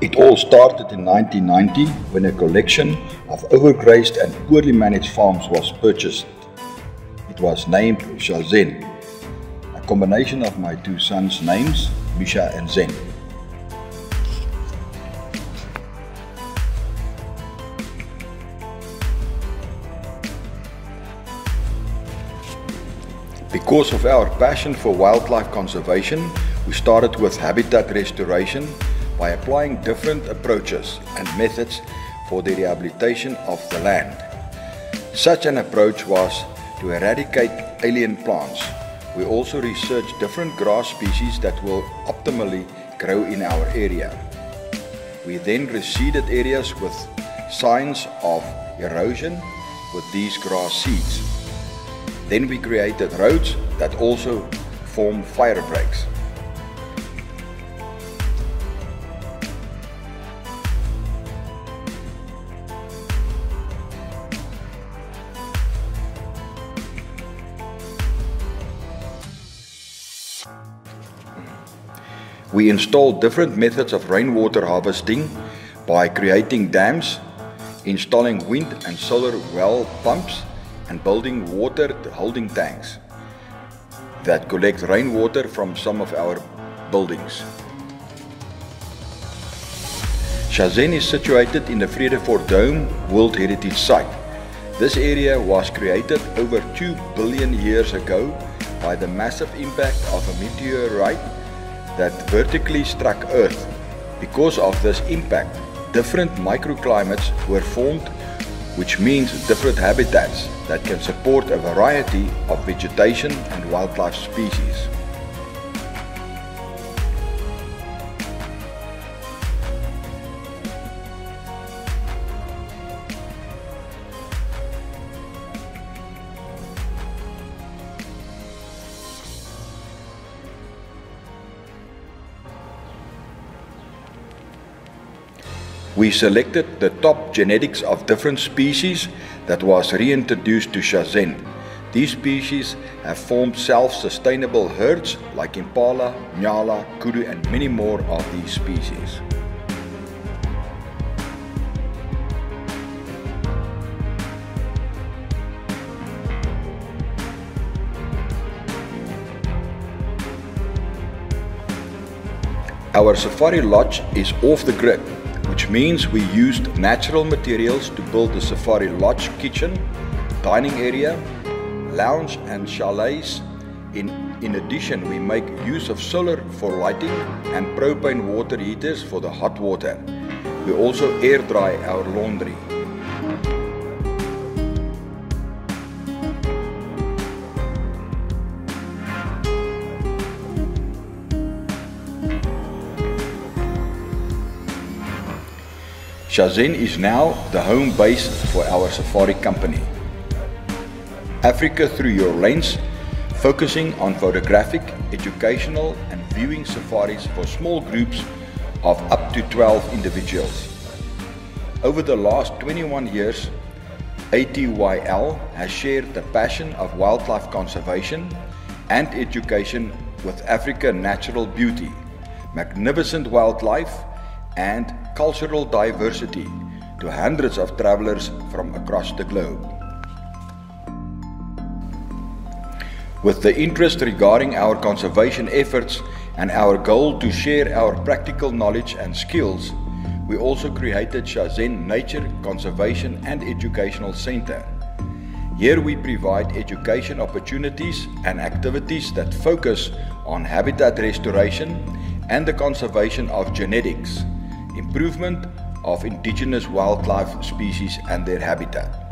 It all started in 1990 when a collection of overgrazed and poorly managed farms was purchased. It was named ChaZen, a combination of my two sons' names, Misha and Zen. Because of our passion for wildlife conservation, we started with habitat restoration by applying different approaches and methods for the rehabilitation of the land. Such an approach was to eradicate alien plants. We also researched different grass species that will optimally grow in our area. We then reseeded areas with signs of erosion with these grass seeds. Then we created roads that also form fire breaks. We installed different methods of rainwater harvesting by creating dams, installing wind and solar well pumps, and building water holding tanks that collect rainwater from some of our buildings. ChaZen is situated in the Vredefort Dome World Heritage Site. This area was created over 2 billion years ago by the massive impact of a meteorite that vertically struck Earth. Because of this impact, different microclimates were formed, which means different habitats that can support a variety of vegetation and wildlife species. We selected the top genetics of different species that was reintroduced to ChaZen. These species have formed self-sustainable herds like impala, nyala, kudu and many more of these species. Our safari lodge is off the grid which means we used natural materials to build the Safari Lodge kitchen, dining area, lounge and chalets. In, in addition, we make use of solar for lighting and propane water heaters for the hot water. We also air dry our laundry. ChaZen is now the home base for our safari company. Africa through your lens, focusing on photographic, educational and viewing safaris for small groups of up to 12 individuals. Over the last 21 years, ATYL has shared the passion of wildlife conservation and education with Africa natural beauty, magnificent wildlife and cultural diversity to hundreds of travelers from across the globe. With the interest regarding our conservation efforts and our goal to share our practical knowledge and skills, we also created ChaZen Nature Conservation and Educational Center. Here we provide education opportunities and activities that focus on habitat restoration and the conservation of genetics improvement of indigenous wildlife species and their habitat.